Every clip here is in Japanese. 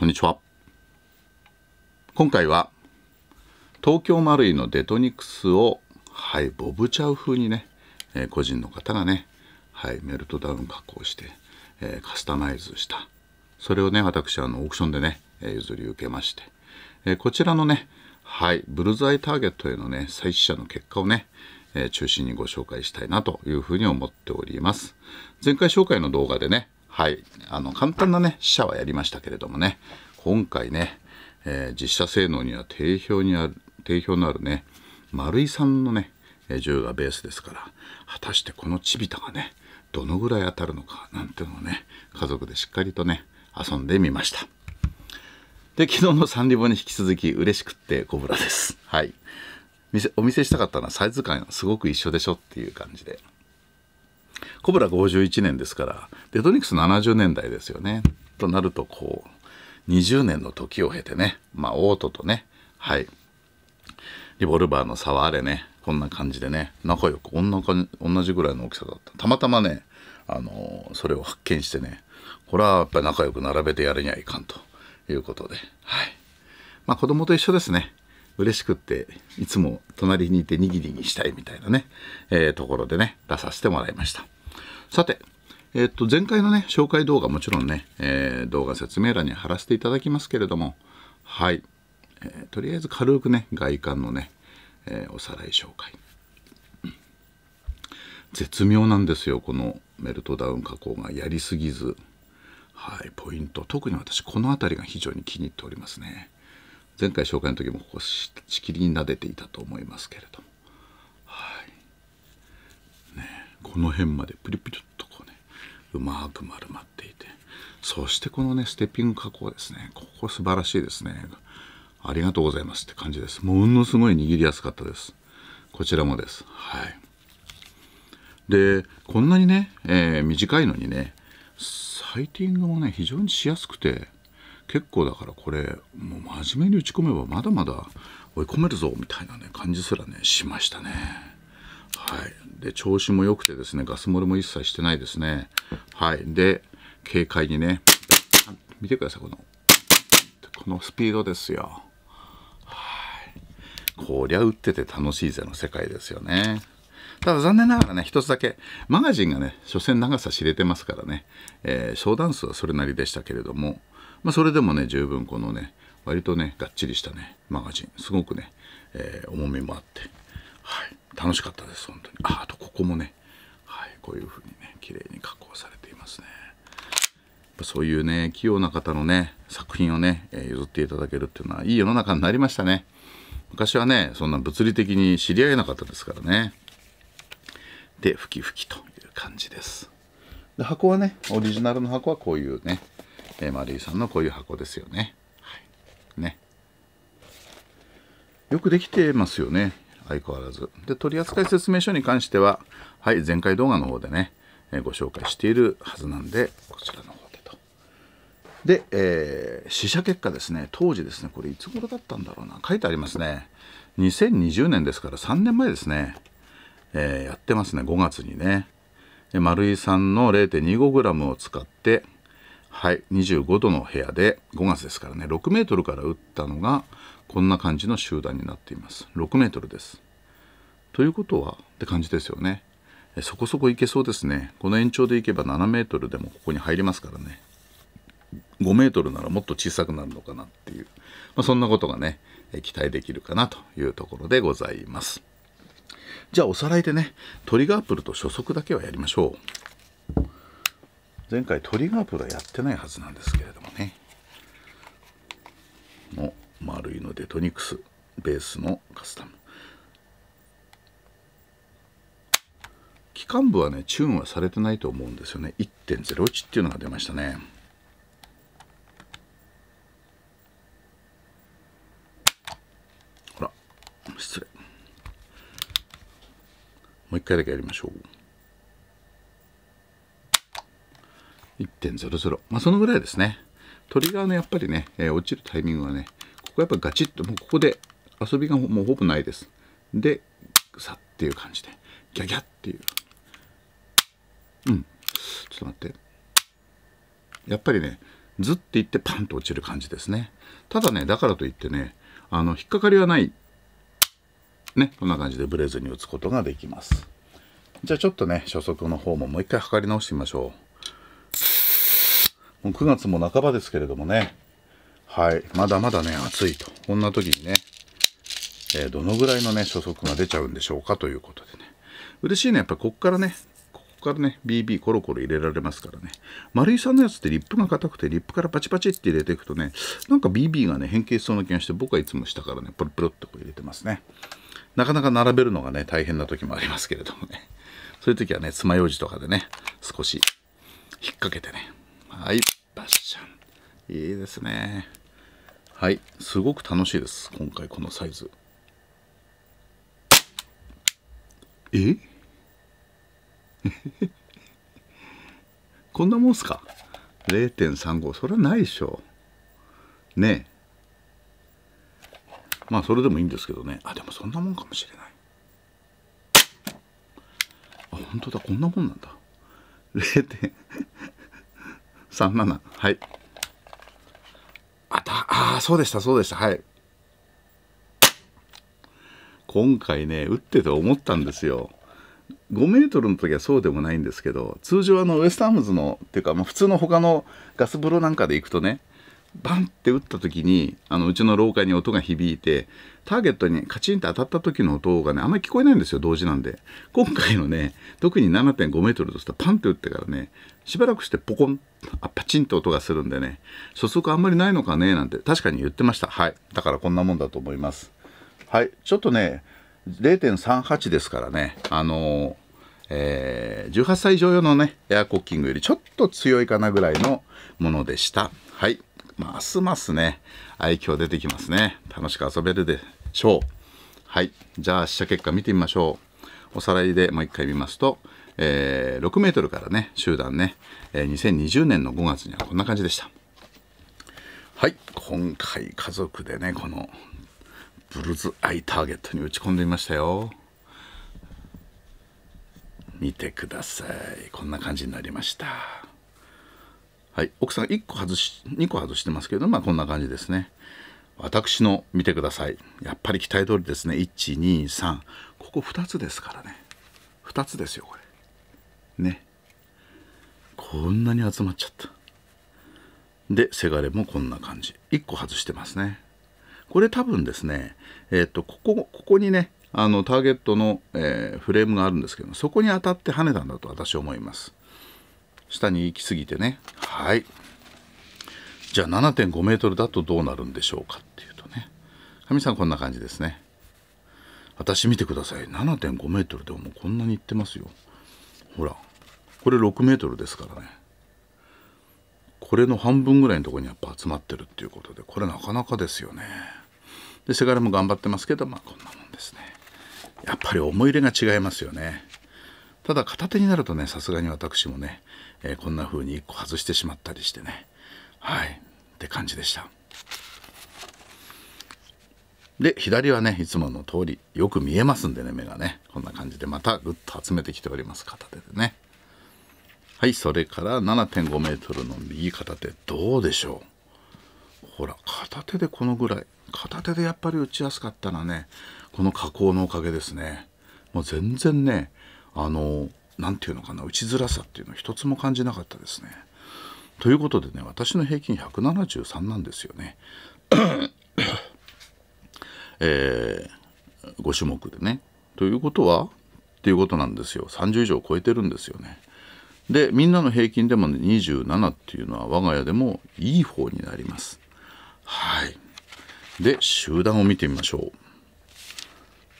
こんにちは。今回は東京マルイのデトニクスをはいボブチャウ風にね、えー、個人の方がねはいメルトダウン加工して、えー、カスタマイズした。それをね私あのオークションでねえ譲り受けまして、え、こちらのねはいブルズアイターゲットへのね採取者の結果をねえ、中心にご紹介したいなというふうに思っております。前回紹介の動画でね、はい、あの、簡単なね、試写はやりましたけれどもね、今回ね、えー、実写性能には定評にある、定評のあるね、丸井さんのね、銃がベースですから、果たしてこのチビタがね、どのぐらい当たるのかなんていうのをね、家族でしっかりとね、遊んでみました。で、昨日のサンリボに引き続き嬉しくってコブラです。はい。お見せしたかったのはサイズ感すごく一緒でしょっていう感じで。コブラ51年ですから、デトニクス70年代ですよね。となると、こう、20年の時を経てね、まあ、オートとね、はい、リボルバーの差はあれね、こんな感じでね、仲良く同じぐらいの大きさだった。たまたまね、あの、それを発見してね、これはやっぱり仲良く並べてやるにはいかんということで、はい。まあ、子供と一緒ですね。嬉しくっていつも隣にいてにぎりにしたいみたいなね、えー、ところでね出させてもらいましたさてえ、っと前回のね紹介動画もちろんね、えー、動画説明欄に貼らせていただきますけれどもはい、えとりあえず軽くね外観のね、えおさらい紹介。絶妙なんですよこのメルトダウン加工がやりすぎず。はいポイント。特に私この辺りが非常に気に入っておりますね。前回紹介の時もここしきりに撫でていたと思いますけれども、はいね、この辺までプリプリっとこうねうまく丸まっていて。そしてこのねステッピング加工ですね。ここ素晴らしいですね。ありがとうございますって感じです。ものすごい握りやすかったです。こちらもです。はい。でこんなにね、えー、短いのにねサイティングもね非常にしやすくて結構だからこれもう真面目に打ち込めばまだまだ追い込めるぞみたいなね感じすらねしましたね。はい。で調子も良くてですねガス漏れも一切してないですね。はい。で軽快にね見てくださいこの。このスピードですよ。こりゃ打ってて楽しいぜの世界ですよね。ただ残念ながらね、一つだけ、マガジンがね、所詮長さ知れてますからね、えー、小弾数はそれなりでしたけれども、まあ、それでもね十分このね割とねがっちりしたねマガジン。すごくね、えー、重みもあって、はい、楽しかったです本当にああとここもね、はい、こういうふうにね綺麗に加工されていますねそういうね器用な方のね作品をね、え譲っていただけるっていうのはいい世の中になりましたね昔はねそんな物理的に知り合えなかったですからねでふきふきという感じですで箱はねオリジナルの箱はこういうねえマリーさんのこういう箱ですよね。はい、ね。よくできてますよね。相変わらず。で、取扱説明書に関しては、はい、前回動画の方でね、えご紹介しているはずなんで、こちらの方でと。で、えー、試写結果ですね、当時ですね、これいつ頃だったんだろうな、書いてありますね。2020年ですから3年前ですね。えー、やってますね、5月にね。丸井さんの 0.25g を使って、はい、25度の部屋で5月ですからね6メートルから打ったのがこんな感じの集団になっています。6メートルです。ということはって感じですよね。そこそこいけそうですね。この延長でいけば7メートルでもここに入りますからね。5メートルならもっと小さくなるのかなっていう、まあ、そんなことがね期待できるかなというところでございます。じゃあおさらいでねトリガープルと初速だけはやりましょう。前回トリガープルやってないはずなんですけれどもね。の丸いのデトニクスベースのカスタム。機関部はねチューンはされてないと思うんですよね。1.01っていうのが出ましたね。ほら失礼。もう一回だけやりましょう。1.00。まあ、そのぐらいですね。トリガーのやっぱりね、えー、落ちるタイミングはね、ここやっぱガチッと、もうここで遊びがもうほぼないです。で、さっていう感じで、ギャギャっていう。うん。ちょっと待って。やっぱりね、ずっていってパンと落ちる感じですねただねだからといってねあの引っかかりはないねこんな感じでブレずに打つことができますじゃあちょっとね初速の方ももう一回測り直してみましょうもう9月も半ばですけれどもね。はい。まだまだね暑いと。こんな時にね、えー、どのぐらいのね初速が出ちゃうんでしょうかということでね。嬉しいね。やっぱこっからねここからね BB コロコロ入れられますからね。丸井さんのやつってリップが硬くてリップからパチパチって入れていくとねなんか BB がね変形しそうな気がして僕はいつも下からねプルプルっとこう入れてますね。なかなか並べるのがね大変な時もありますけれどもね。そういう時はね爪楊枝とかでね少し引っ掛けてね。はい。いいですね。はい。すごく楽しいです。今回このサイズ。え？こんなもんすか？0.35それはないでしょ。うねえ。まあそれでもいいんですけどね。あでもそんなもんかもしれない。あ本当だ。こんなもんなんだ。0.37はい。そうでしたそうでした。はい。今回ね打ってて思ったんですよ。5メートルの時はそうでもないんですけど通常あのウエスタームズのっていうか、まあ、普通の他のガス風呂なんかで行くとねバンって打った時にあのうちの廊下に音が響いてターゲットにカチンと当たった時の音がねあんまり聞こえないんですよ同時なんで。今回のね特に7.5メートルとしたらパンって打ってからねしばらくしてポコンあパチンと音がするんでね初速あんまりないのかねなんて確かに言ってました。はい。だからこんなもんだと思います。はい。ちょっとね0.38ですからねあのえー、18歳以上用のねエアコッキングよりちょっと強いかなぐらいのものでした。はい。ますますね愛嬌出てきますね。楽しく遊べるでしょう。はい。じゃあ試写結果見てみましょう。おさらいでもう一回見ますと、えー、6メートルからね集団ね、えー、2020年の5月にはこんな感じでした。はい。今回家族でねこのブルズアイターゲットに打ち込んでみましたよ。見てください。こんな感じになりました。はい。奥さん1個外し2個外してますけどまあこんな感じですね。私の見てください。やっぱり期待通りですね。123ここ2つですからね。2つですよこれ。ね。こんなに集まっちゃった。でせがれもこんな感じ。1個外してますね。これ多分ですねえっ、ー、とここここにねあのターゲットの、えー、フレームがあるんですけどそこに当たって跳ねたんだと私は思います。下に行き過ぎてね。はい。じゃあ7.5メートルだとどうなるんでしょうかっていうとね。かみさんこんな感じですね。私見てください。7.5メートルでもこんなにいってますよ。ほら。これ6メートルですからね。これの半分ぐらいのとこにやっぱ集まってるっていうことでこれなかなかですよね。でせがれも頑張ってますけどまあこんなもんですね。やっぱり思い入れが違いますよね。ただ片手になるとねさすがに私もね、えー、こんな風に1個外してしまったりしてね。はい。って感じでした。で左はねいつもの通りよく見えますんでね目がね。こんな感じでまたぐっと集めてきております片手でね。はいそれから7.5メートルの右片手。どうでしょう？ほら片手でこのぐらい。片手でやっぱり打ちやすかったのはねこの加工のおかげですね。もう全然ねあの何て言うのかな打ちづらさっていうの一つも感じなかったですね。ということでね私の平均173なんですよね。えー、5種目でね。ということはっていうことなんですよ。30以上超えてるんですよね。でみんなの平均でも、ね、27っていうのは我が家でもいい方になります。はい。で集団を見てみましょう。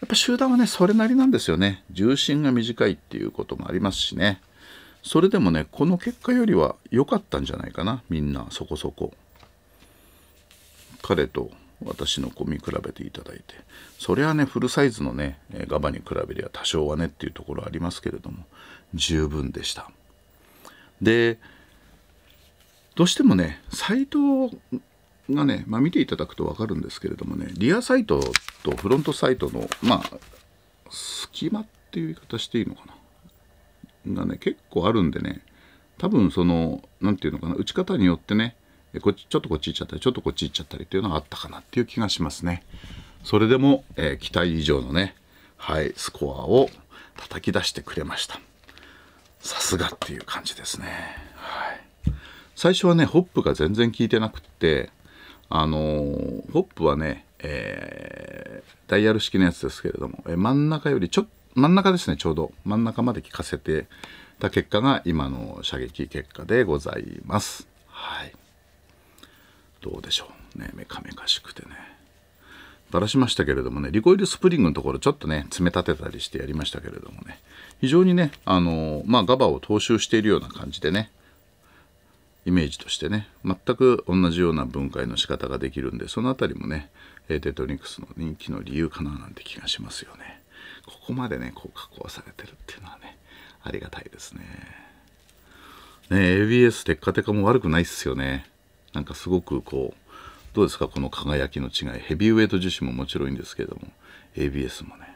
やっぱ集団はねそれなりなんですよね。重心が短いっていうこともありますしね。それでもねこの結果よりは良かったんじゃないかな。みんなそこそこ。彼と私の子見比べていただいて。そりゃねフルサイズのねガバに比べりゃ多少はねっていうところありますけれども。十分でした。でどうしてもねサイトがね、まあ、見ていただくと分かるんですけれどもねリアサイトとフロントサイトのまあ隙間っていう言い方していいのかな？がね結構あるんでね多分その何て言うのかな打ち方によってね、こっちちょっとこっち行っちゃったりちょっとこっち行っちゃったりっていうのがあったかなっていう気がしますね。それでも、えー、期待以上のねはいスコアを叩き出してくれました。さすがっていう感じですね。はい。最初はねホップが全然効いてなくってあのー、ホップはね、えー、ダイヤル式のやつですけれども、えー、真ん中よりちょ真ん中ですねちょうど。真ん中まで効かせてた結果が今の射撃結果でございます。はい。どうでしょうね。メカメカしくてね。ばらしましたけれどもねリコイルスプリングのところちょっとね詰め立てたりしてやりましたけれどもね。非常にねあのまあガバを踏襲しているような感じでねイメージとしてね全く同じような分解の仕方ができるんでその辺りもねテトニクスの人気の理由かななんて気がしますよね。ここまでねこう加工されてるっていうのはねありがたいですね。ね ABS テッカテカも悪くないっすよね。なんかすごくこうどうですか？この輝きの違い。ヘビーウェイト樹脂ももちろんいいんですけれども ABS もね。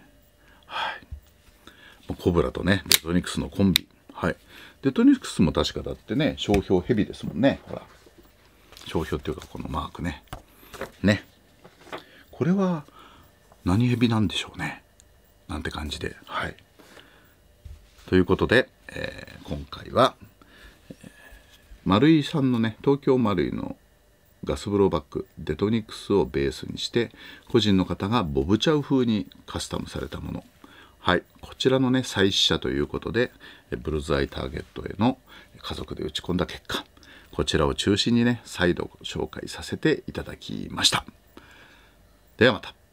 はい。コブラとねデトニクスのコンビ。はい。デトニクスも確かだってね商標ヘビですもんねほら。商標っていうかこのマークね。ね。これは何ヘビなんでしょうね。なんて感じで。はい。ということで、えー、今回は、丸井さんのね東京丸井のガスブローバッグデトニクスをベースにして個人の方がボブチャウ風にカスタムされたもの。はい。こちらのね再試写ということでブルズアイターゲットへの家族で打ち込んだ結果こちらを中心にね再度紹介させていただきました。ではまた。